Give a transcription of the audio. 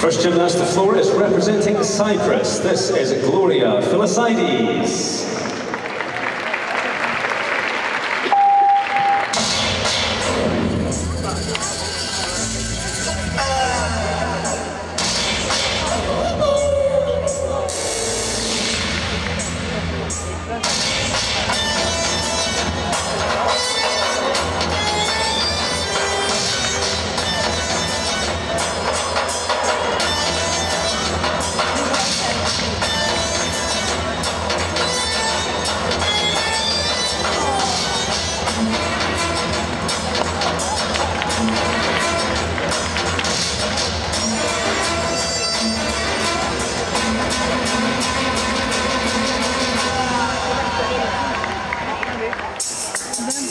First gymnast to floor is representing Cyprus. This is Gloria Philosides. Thank